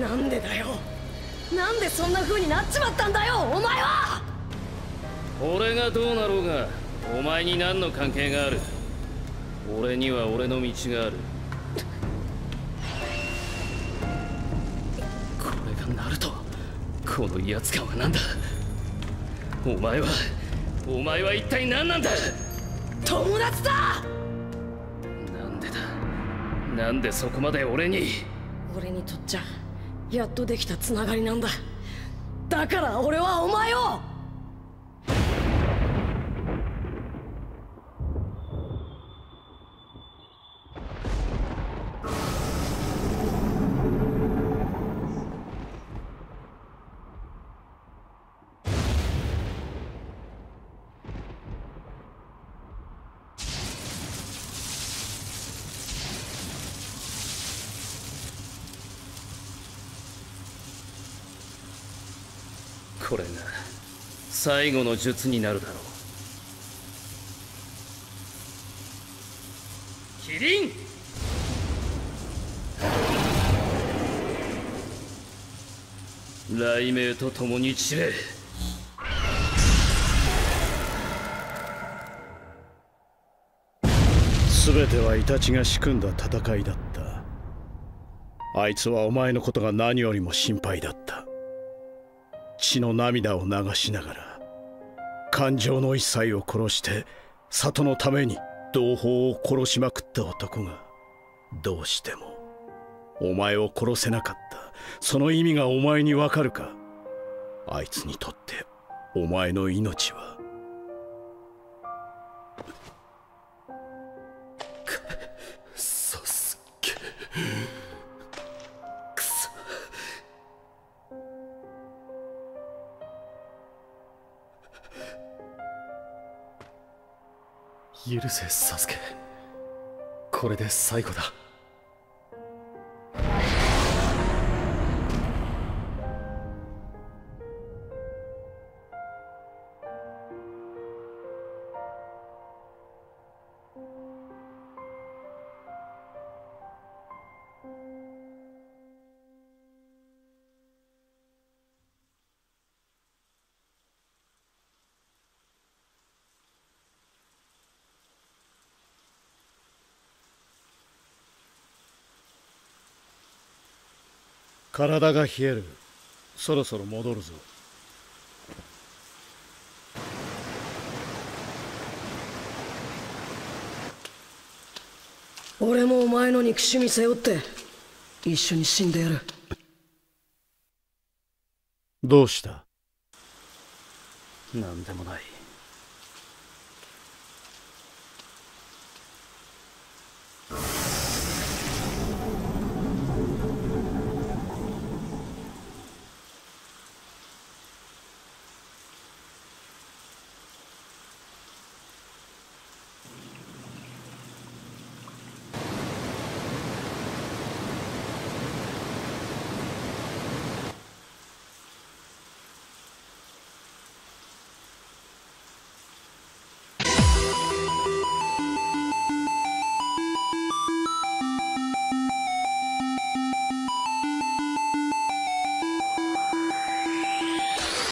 なんでだよ。なんでそんな風になっちまったんだよお前は！俺がどうなろうがお前に何の関係がある？俺には俺の道がある。これがナルトこの威圧感は何だ？お前はお前は一体何なんだ？友達だ！なんでだ？なんでそこまで俺に？俺にとっちゃやっとできたつながりなんだ。だから俺はお前を！これが最後の術になるだろう。キリン雷鳴と共に散れ。全てはイタチが仕組んだ戦いだった。あいつはお前のことが何よりも心配だった。血の涙を流しながら感情の一切を殺して里のために同胞を殺しまくった男がどうしてもお前を殺せなかった。その意味がお前にわかるか。あいつにとってお前の命は許せサスケ。これで最後だ。体が冷える。そろそろ戻るぞ。俺もお前の憎しみ背負って一緒に死んでやる。どうした？なんでもない